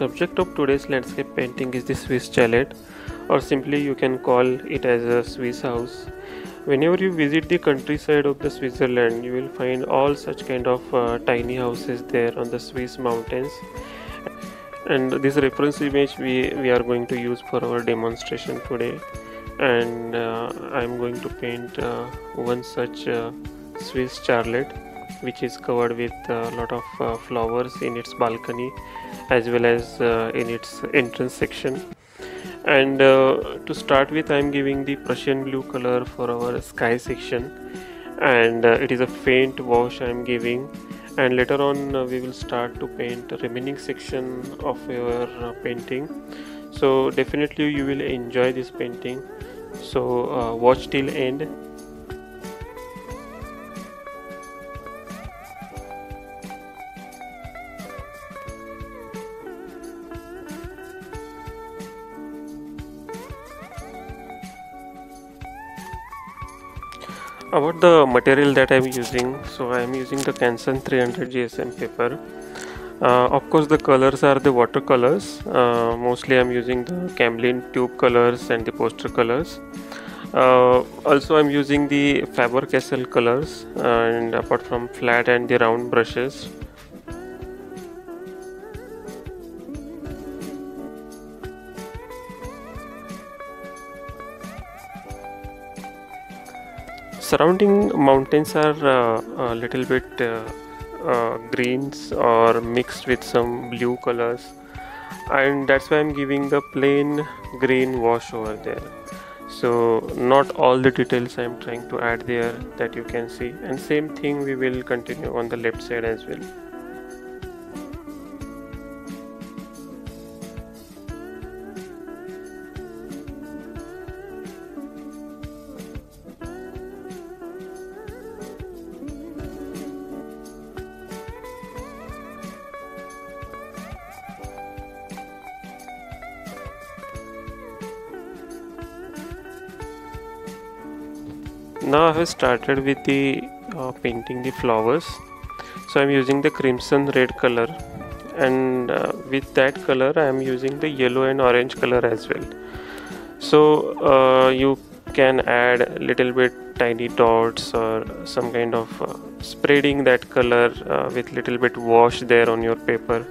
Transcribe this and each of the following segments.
subject of today's landscape painting is the Swiss chalet or simply you can call it as a Swiss house. Whenever you visit the countryside of the Switzerland you will find all such kind of uh, tiny houses there on the Swiss mountains. And this reference image we, we are going to use for our demonstration today. And uh, I am going to paint uh, one such uh, Swiss chalet which is covered with a lot of uh, flowers in its balcony as well as uh, in its entrance section. And uh, to start with I am giving the Prussian blue color for our sky section. And it is a faint wash I am giving. And later on uh, we will start to paint the remaining section of your uh, painting. So definitely you will enjoy this painting. So uh, watch till end about the material that I'm using? So I'm using the Canson 300 GSM paper. Uh, of course the colors are the watercolors. Uh, mostly I'm using the Camlin tube colors and the poster colors. Uh, also I'm using the Faber-Castell colors and apart from flat and the round brushes surrounding mountains are uh, a little bit uh, uh, greens or mixed with some blue colors. And that's why I'm giving the plain green wash over there. So not all the details I'm trying to add there that you can see. And same thing we will continue on the left side as well now I have started with the uh, painting the flowers. So I'm using the crimson red color and uh, with that color I am using the yellow and orange color as well. So uh, you can add little bit tiny dots or some kind of uh, spreading that color uh, with little bit wash there on your paper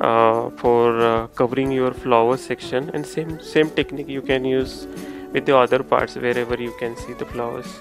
uh, for covering your flower section. And same same technique you can use with the other parts wherever you can see the flowers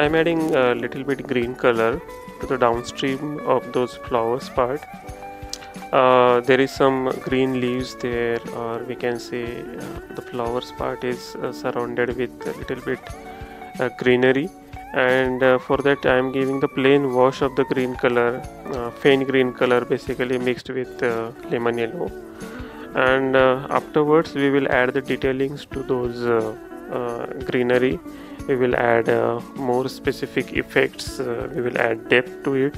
I'm adding a little bit green color to the downstream of those flowers part. Uh, there is some green leaves there or we can say uh, the flowers part is uh, surrounded with a little bit uh, greenery. And uh, for that I am giving the plain wash of the green color uh, faint green color basically mixed with lemon yellow. And afterwards we will add the detailings to those Uh, greenery. We will add uh, more specific effects. Uh, we will add depth to it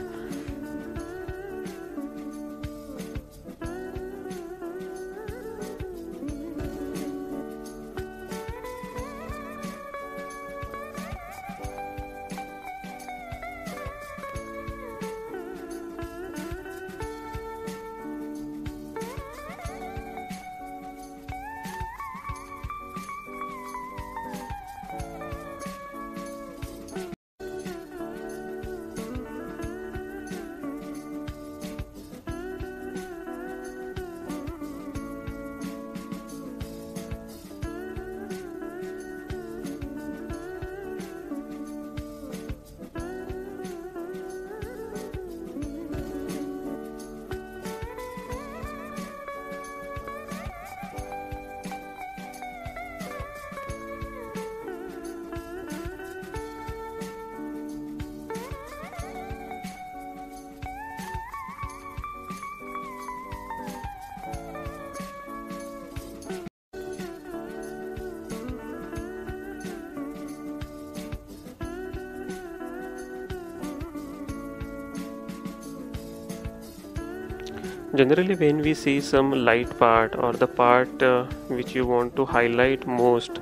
generally when we see some light part or the part uh, which you want to highlight most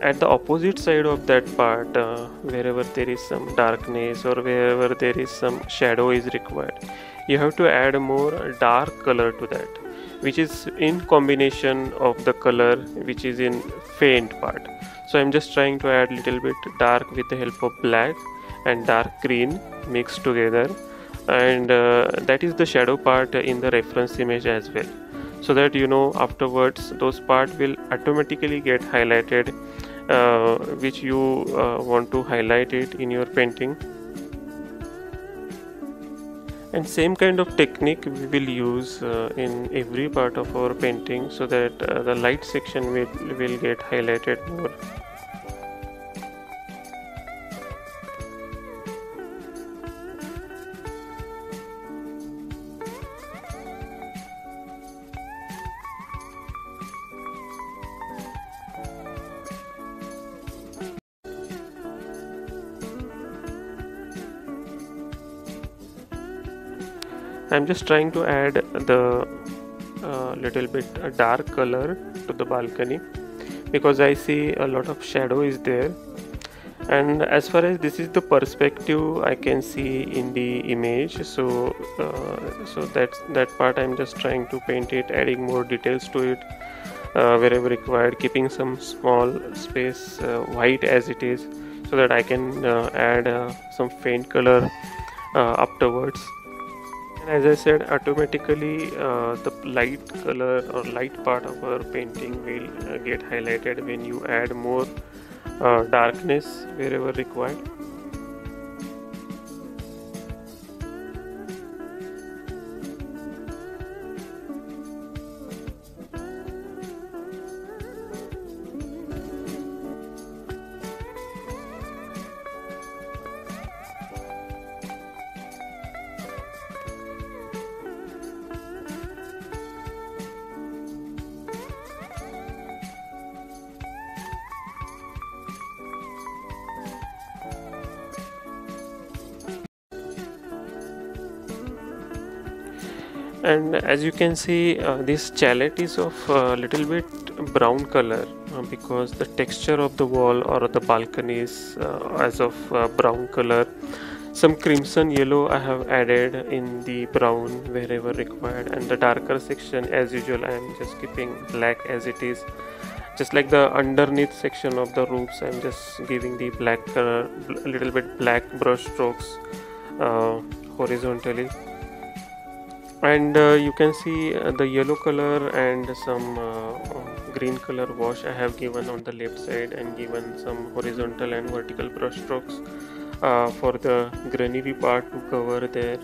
at the opposite side of that part uh, wherever there is some darkness or wherever there is some shadow is required you have to add more dark color to that which is in combination of the color which is in faint part. So i'm just trying to add little bit dark with the help of black and dark green mixed together and uh, that is the shadow part in the reference image as well. So that you know afterwards those part will automatically get highlighted uh, which you uh, want to highlight it in your painting. And same kind of technique we will use uh, in every part of our painting so that uh, the light section will, will get highlighted more I'm just trying to add the uh, little bit dark color to the balcony because I see a lot of shadow is there. And as far as this is the perspective I can see in the image. So uh, so that's that part I'm just trying to paint it adding more details to it uh, wherever required keeping some small space uh, white as it is so that I can uh, add uh, some faint color afterwards as I said automatically uh, the light color or light part of our painting will uh, get highlighted when you add more uh, darkness wherever required and as you can see uh, this chalet is of a uh, little bit brown color uh, because the texture of the wall or the balcony is uh, as of uh, brown color. Some crimson yellow I have added in the brown wherever required and the darker section as usual I am just keeping black as it is. Just like the underneath section of the roofs I'm just giving the black color a little bit black brush strokes uh, horizontally and uh, you can see uh, the yellow color and some uh, green color wash I have given on the left side and given some horizontal and vertical brush strokes uh, for the granary part to cover there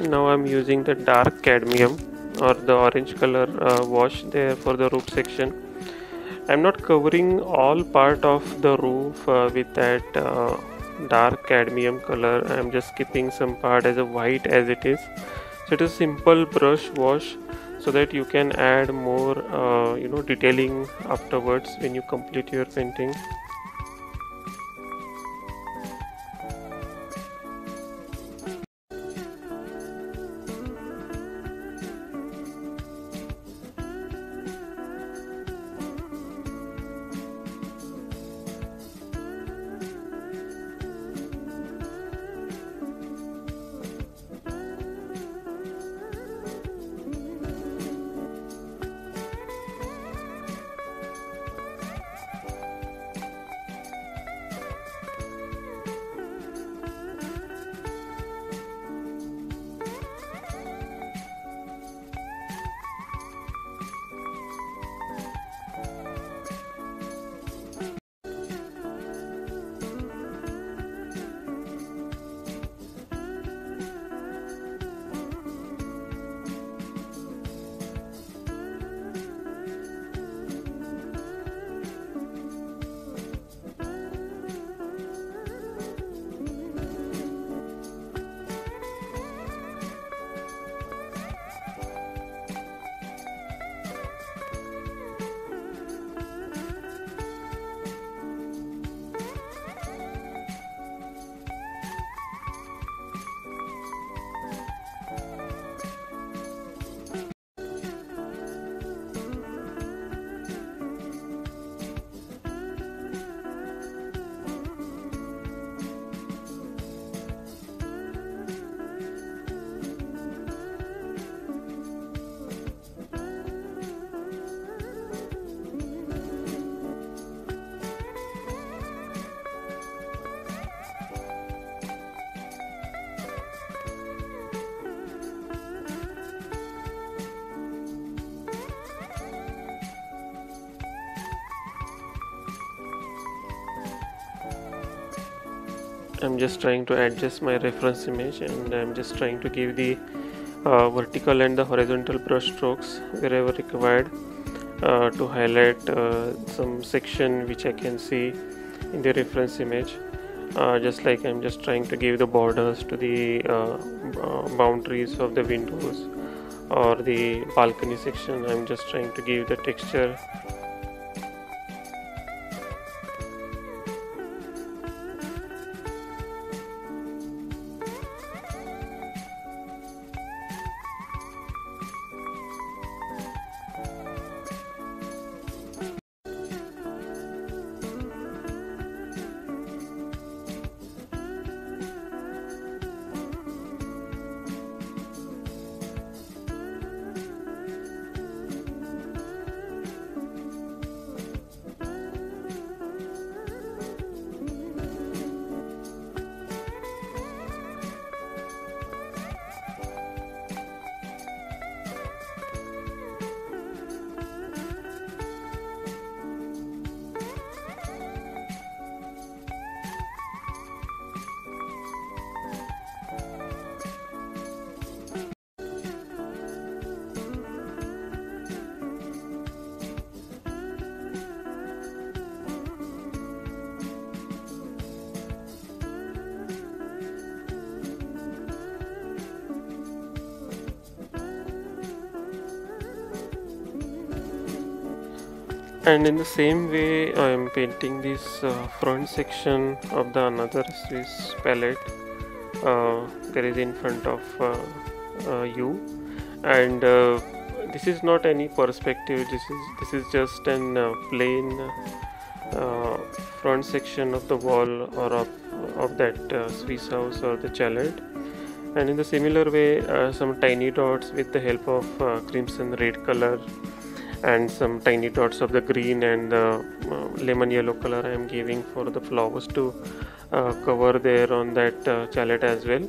and now I'm using the dark cadmium or the orange color uh, wash there for the roof section. I'm not covering all part of the roof uh, with that uh, dark cadmium color. I'm just keeping some part as a white as it is. So it is simple brush wash so that you can add more uh, you know detailing afterwards when you complete your painting I'm just trying to adjust my reference image and I'm just trying to give the uh, vertical and the horizontal brush strokes wherever required uh, to highlight uh, some section which I can see in the reference image. Uh, just like I'm just trying to give the borders to the uh, uh, boundaries of the windows or the balcony section. I'm just trying to give the texture and in the same way I am painting this uh, front section of the another Swiss palette uh, there is in front of uh, uh you. And uh, this is not any perspective this is this is just an uh, plain front section of the wall or of, of that Swiss house or the chalet. And in the similar way some tiny dots with the help of crimson red color and some tiny dots of the green and the uh, lemon yellow color I am giving for the flowers to uh, cover there on that uh, chalet as well.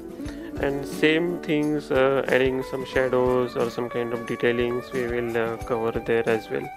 And same things uh, adding some shadows or some kind of detailings we will cover there as well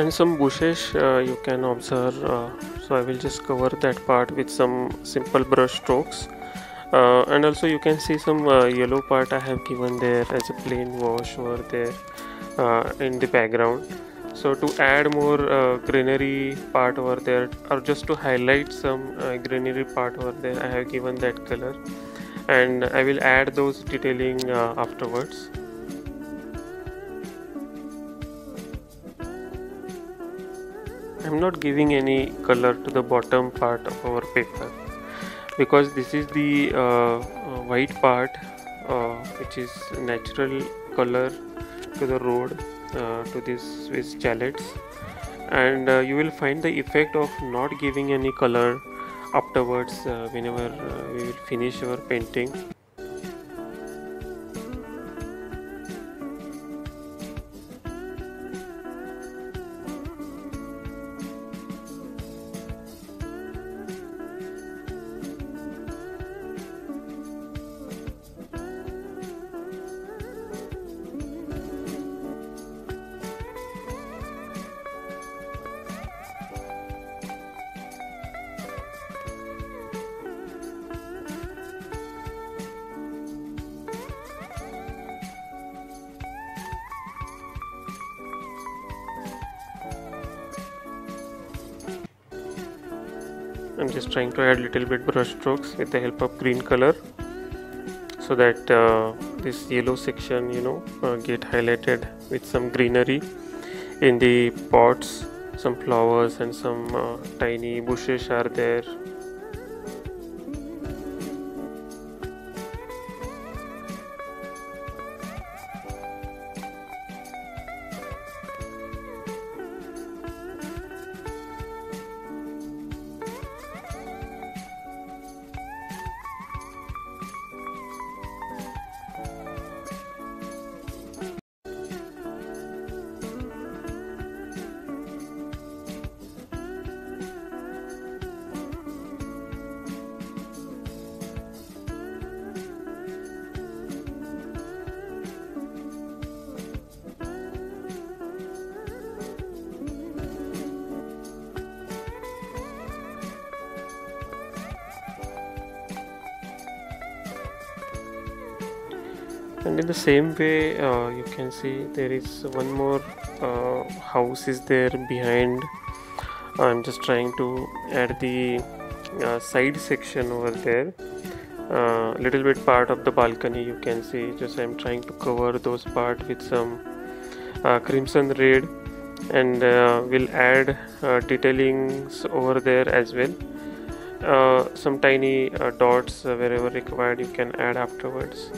and some bushes uh, you can observe uh, so I will just cover that part with some simple brush strokes. Uh, and also you can see some uh, yellow part I have given there as a plain wash over there uh, in the background. So to add more uh, greenery part over there or just to highlight some greenery part over there I have given that color. And I will add those detailing afterwards I'm not giving any color to the bottom part of our paper because this is the uh, uh, white part uh, which is natural color to the road uh, to this Swiss chalets and uh, you will find the effect of not giving any color afterwards uh, whenever we will finish our painting I'm just trying to add little bit brush strokes with the help of green color so that uh, this yellow section you know uh, get highlighted with some greenery in the pots. Some flowers and some uh, tiny bushes are there and in the same way uh, you can see there is one more uh, house is there behind. I'm just trying to add the uh, side section over there. Uh, little bit part of the balcony you can see just I'm trying to cover those part with some uh, crimson red. And uh, we'll add detailings over there as well. Uh, some tiny uh, dots uh, wherever required you can add afterwards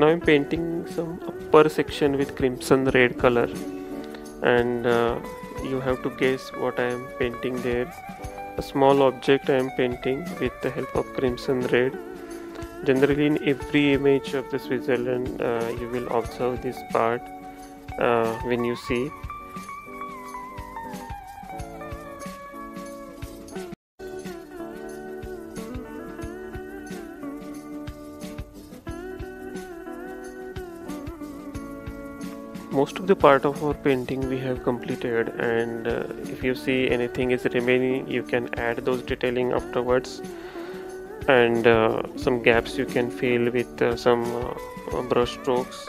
now I'm painting some upper section with crimson red color. And uh, you have to guess what I am painting there. A small object I am painting with the help of crimson red. Generally in every image of the Switzerland uh, you will observe this part uh, when you see most of the part of our painting we have completed and uh, if you see anything is remaining you can add those detailing afterwards. And uh, some gaps you can fill with uh, some uh, brush strokes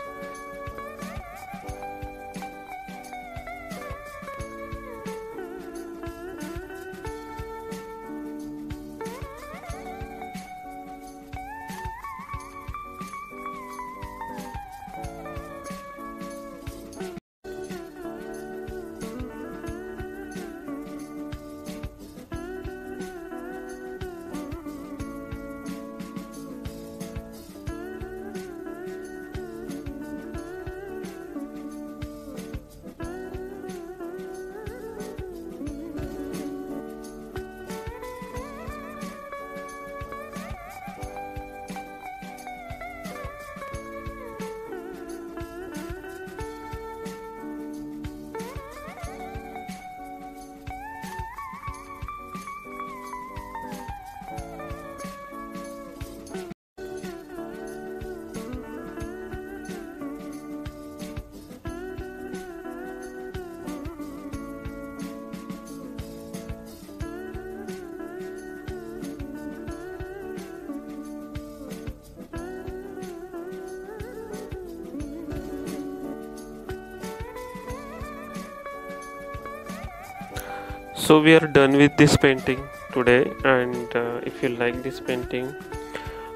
so we are done with this painting today and uh, if you like this painting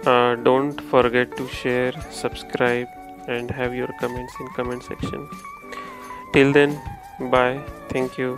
uh, don't forget to share subscribe and have your comments in comment section. Till then bye. Thank you